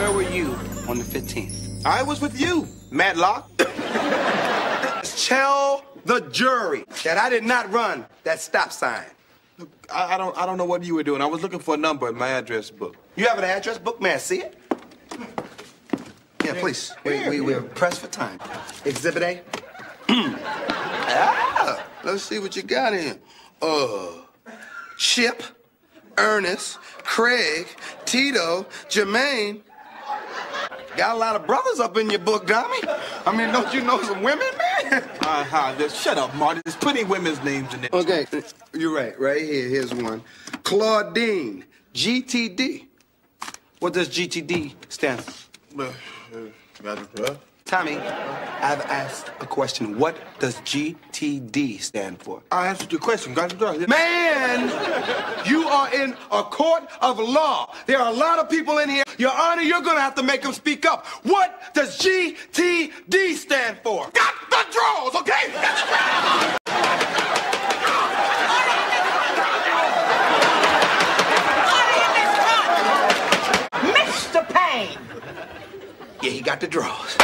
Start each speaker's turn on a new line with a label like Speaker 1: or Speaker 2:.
Speaker 1: Where were you on the 15th?
Speaker 2: I was with you, Matlock. Tell the jury that I did not run that stop sign.
Speaker 3: Look, I, I don't I don't know what you were doing. I was looking for a number in my address book.
Speaker 2: You have an address book? May I see it? Yeah, please. We, we, we're pressed for time. Exhibit A.
Speaker 3: Ah, let's see what you got in. Uh, Chip, Ernest, Craig, Tito, Jermaine.
Speaker 2: Got a lot of brothers up in your book, Tommy. I mean, don't you know some women, man?
Speaker 3: Uh-huh. Just shut up, Marty. There's plenty of women's names in there.
Speaker 2: Okay, you're right. Right here, here's one. Claudine, GTD. What does GTD stand for?
Speaker 3: Uh, uh,
Speaker 2: Tommy, I've asked a question. What does GTD stand for?
Speaker 3: I answered your question. Got it?
Speaker 2: Man, you are in a court of law. There are a lot of people in here. Your Honor, you're gonna have to make them speak up. What does GTD stand for? Got the draws, okay? Got the draws.
Speaker 4: Mr. Payne!
Speaker 2: Yeah, he got the draws.